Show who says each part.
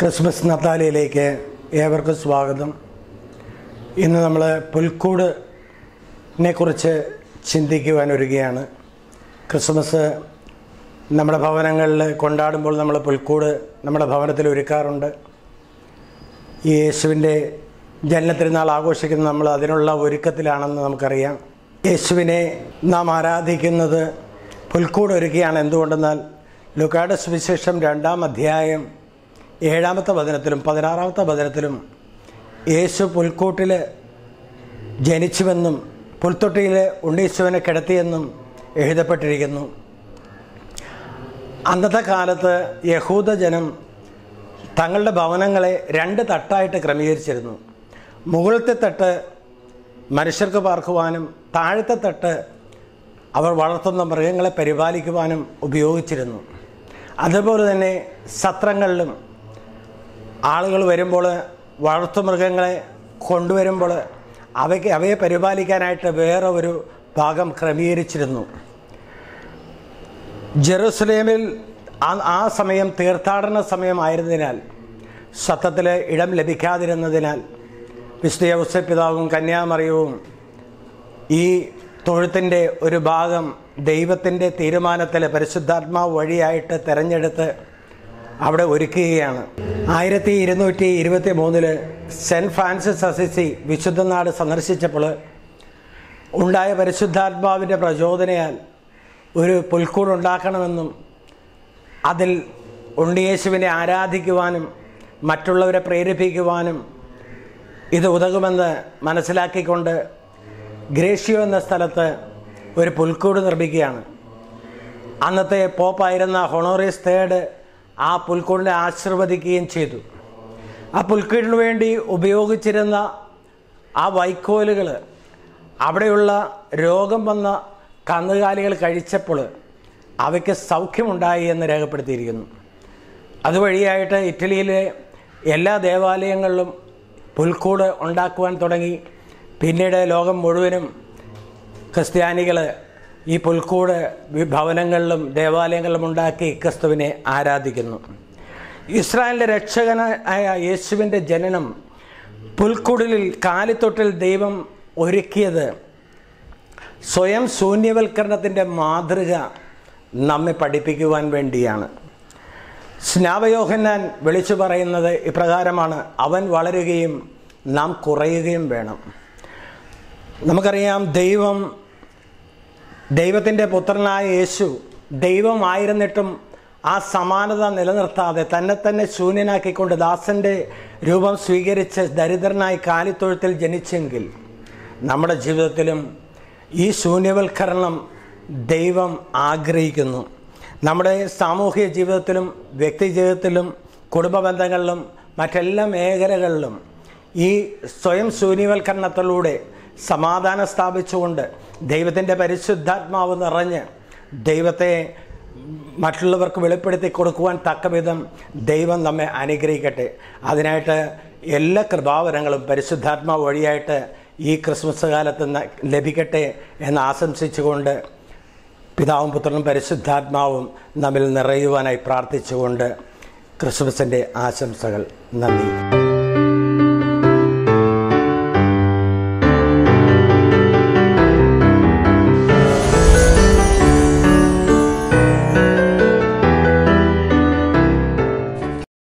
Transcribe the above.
Speaker 1: Christmas നത്താലിയിലേക്ക് ഏവർക്കും സ്വാഗതം. ഇന്ന് നമ്മൾ പുൽക്കൂടിനെ കുറിച്ച് ചിന്തിക്കുവാൻ ഒരുങ്ങുകയാണ് ക്രിസ്മസ് നമ്മുടെ ഭവനങ്ങളിൽ കൊണ്ടാടുമ്പോൾ നമ്മൾ പുൽക്കൂട് നമ്മുടെ ഭവനത്തിൽ ഒരുക്കാറുണ്ട്. ഈ യേശുവിന്റെ ജനനത്തിരുന്നാൾ ആഘോഷിക്കുന്ന നമ്മൾ അതിനുള്ള ഒരുക്കത്തിലാണെന്ന് നമുക്കറിയാം. യേശുവിനെ നാം ആരാധിക്കുന്നത് പുൽക്കൂട് ഒരുക്കുകയാണ് എന്തുകൊണ്ടെന്നാൽ ലുക്കാഡസ് വിശേഷം രണ്ടാം അധ്യായം ഏഴാമത്തെ വചനത്തിലും പതിനാറാമത്തെ വചനത്തിലും യേശു പുൽക്കൂട്ടിൽ ജനിച്ചുവെന്നും പുൽത്തൊട്ടിയിൽ ഉണ്ണീശുവിനെ കിടത്തിയെന്നും എഴുതപ്പെട്ടിരിക്കുന്നു. അന്നത്തെ കാലത്ത് യഹൂദജനം തങ്ങളുടെ ഭവനങ്ങളെ രണ്ട് തട്ടായിട്ട് ക്രമീകരിച്ചിരുന്നു. മുകളിലത്തെ തട്ട് മനുഷ്യർക്ക് പാർക്കുവാനും താഴത്തെ തട്ട് അവർ വളർത്തുന്ന മൃഗങ്ങളെ പരിപാലിക്കുവാനും ഉപയോഗിച്ചിരുന്നു. അതുപോലെ തന്നെ സത്രങ്ങളിലും ആളുകൾ വരുമ്പോൾ വളർത്തുമൃഗങ്ങളെ കൊണ്ടുവരുമ്പോൾ അവയ്ക്ക് അവയെ പരിപാലിക്കാനായിട്ട് വേറെ ഒരു ഭാഗം ക്രമീകരിച്ചിരുന്നു. ജെറുസലേമിൽ ആ ആ സമയം തീർത്ഥാടന സമയമായിരുന്നതിനാൽ സത്തത്തിൽ ഇടം ലഭിക്കാതിരുന്നതിനാൽ വിശുദ്ധ ഔസപിതാവും കന്യാമറിയവും ഈ തൊഴുത്തിന്റെ ഒരു ഭാഗം ദൈവത്തിന്റെ തീരുമാനത്തിൽ പരിശുദ്ധാത്മാവ് വഴിയായിട്ട് തിരഞ്ഞെടുത്ത് അവിടെ ഒരുക്കുകയാണ്. ആയിരത്തി ഇരുന്നൂറ്റി ഇരുപത്തി മൂന്നിൽ സെന്റ് ഫ്രാൻസിസ് അസിസി വിശുദ്ധനാട് സന്ദർശിച്ചപ്പോൾ ഉണ്ടായ പരിശുദ്ധാത്മാവിന്റെ പ്രചോദനയാൽ ഒരു പുൽക്കൂടുണ്ടാക്കണമെന്നും അതിൽ ഉണ്ണിയേശുവിനെ ആരാധിക്കുവാനും മറ്റുള്ളവരെ പ്രേരിപ്പിക്കുവാനും ഇത് ഉതകുമെന്ന് മനസ്സിലാക്കിക്കൊണ്ട് ഗ്രേഷ്യോ എന്ന സ്ഥലത്ത് ഒരു പുൽക്കൂട് നിർമ്മിക്കുകയാണ്. അന്നത്തെ പോപ്പായിരുന്ന ഹൊണോറിയസ് തേർഡ് ആ പുൽക്കൂടിനെ ആശീർവദിക്കുകയും ചെയ്തു. ആ പുൽക്കൂടിനു വേണ്ടി ഉപയോഗിച്ചിരുന്ന ആ വൈക്കോലുകൾ അവിടെയുള്ള രോഗം വന്ന കന്നുകാലികൾ കഴിച്ചപ്പോൾ അവയ്ക്ക് സൗഖ്യമുണ്ടായി എന്ന് രേഖപ്പെടുത്തിയിരിക്കുന്നു. അതുവഴിയായിട്ട് ഇറ്റലിയിലെ എല്ലാ ദേവാലയങ്ങളിലും പുൽക്കൂട് ഉണ്ടാക്കുവാൻ തുടങ്ങി. പിന്നീട് ലോകം മുഴുവനും ക്രിസ്ത്യാനികൾ ഈ പുൽക്കൂട് ഭവനങ്ങളിലും ദേവാലയങ്ങളിലും ഉണ്ടാക്കി ക്രിസ്തുവിനെ ആരാധിക്കുന്നു. ഇസ്രായേലിന്റെ രക്ഷകനായ യേശുവിന്റെ ജനനം പുൽക്കുടലിൽ കാലിത്തൊട്ടിൽ ദൈവം ഒരുക്കിയത് സ്വയം ശൂന്യവൽക്കരണത്തിന്റെ മാതൃക നമ്മെ പഠിപ്പിക്കുവാൻ വേണ്ടിയാണ്. സ്നാവയോഹന്നാൻ വിളിച്ചു പറയുന്നത് ഇപ്രകാരമാണ് അവൻ വളരുകയും നാം കുറയുകയും വേണം. നമുക്കറിയാം ദൈവം ദൈവത്തിന്റെ പുത്രനായ യേശു ദൈവമായിരുന്നിട്ടും ആ സമാനത നിലനിർത്താതെ തന്നെ തന്നെ ശൂന്യനാക്കിക്കൊണ്ട് ദാസന്റെ രൂപം സ്വീകരിച്ച് ദരിദ്രനായി കാലിത്തൊഴുത്തിൽ ജനിച്ചെങ്കിൽ നമ്മുടെ ജീവിതത്തിലും ഈ ശൂന്യവൽക്കരണം ദൈവം ആഗ്രഹിക്കുന്നു. നമ്മുടെ സാമൂഹിക ജീവിതത്തിലും വ്യക്തി ജീവിതത്തിലും കുടുംബ ബന്ധങ്ങളിലും മറ്റെല്ലാ മേഖലകളിലും ഈ സ്വയം ശൂന്യവൽക്കരണത്തിലൂടെ സമാധാനം സ്ഥാപിച്ചുകൊണ്ട് ദൈവത്തിന്റെ പരിശുദ്ധാത്മാവ് നിറഞ്ഞ് ദൈവത്തെ മറ്റുള്ളവർക്ക് വെളിപ്പെടുത്തി കൊടുക്കുവാൻ തക്കവിധം ദൈവം നമ്മെ അനുഗ്രഹിക്കട്ടെ. അതിനായിട്ട് എല്ലാ കൃപാവരങ്ങളും പരിശുദ്ധാത്മാവ് വഴിയായിട്ട് ഈ ക്രിസ്മസ് കാലത്ത് ലഭിക്കട്ടെ എന്ന് ആശംസിച്ചുകൊണ്ട് പിതാവും പുത്രനും പരിശുദ്ധാത്മാവും നമ്മിൽ നിറയുവാനായി പ്രാർത്ഥിച്ചുകൊണ്ട് ക്രിസ്മസിന്റെ ആശംസകൾ. നന്ദി.